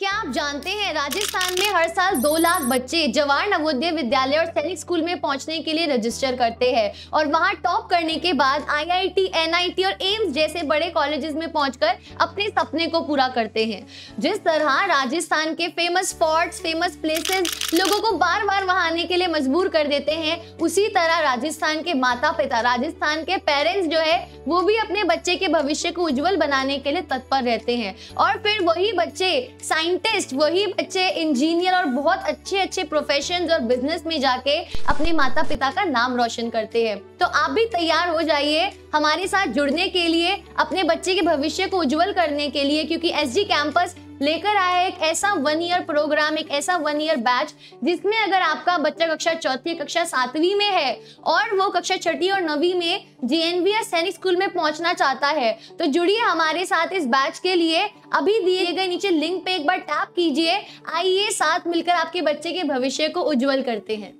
क्या आप जानते हैं राजस्थान में हर साल दो लाख बच्चे जवाहर नवोदय विद्यालय और सैनिक स्कूल में पहुँचने के लिए रजिस्टर करते हैं और वहाँ टॉप करने के बाद आईआईटी, एनआईटी और एम्स जैसे बड़े कॉलेजेस में पहुंचकर अपने सपने को पूरा करते हैं। जिस तरह राजस्थान के फ़ेमस फोर्ट्स फ़ेमस प्लेसेस लोगों को बार बार आने के लिए मजबूर कर देते हैं। उसी तरह राजस्थान के माता पिता राजस्थान के पेरेंट्स जो है, वो भी अपने बच्चे के भविष्य को उज्जवल बनाने के लिए तत्पर रहते हैं। और फिर वही बच्चे साइंटिस्ट वही बच्चे इंजीनियर और बहुत अच्छे अच्छे प्रोफेशन और बिज़नेस में जाके अपने माता पिता का नाम रोशन करते हैं। तो आप भी तैयार हो जाइए हमारे साथ जुड़ने के लिए, अपने बच्चे के भविष्य को उज्जवल करने के लिए, क्योंकि एस कैंपस लेकर आया एक ऐसा वन ईयर प्रोग्राम एक ऐसा वन ईयर बैच जिसमें अगर आपका बच्चा कक्षा चौथी, कक्षा सातवीं में है और वो कक्षा छठी और नवी में जेएनवी या सैनिक स्कूल में पहुँचना चाहता है तो जुड़िए हमारे साथ इस बैच के लिए। अभी दिए गए नीचे लिंक पे एक बार टैप कीजिए। आइए साथ मिलकर आपके बच्चे के भविष्य को उज्जवल करते हैं।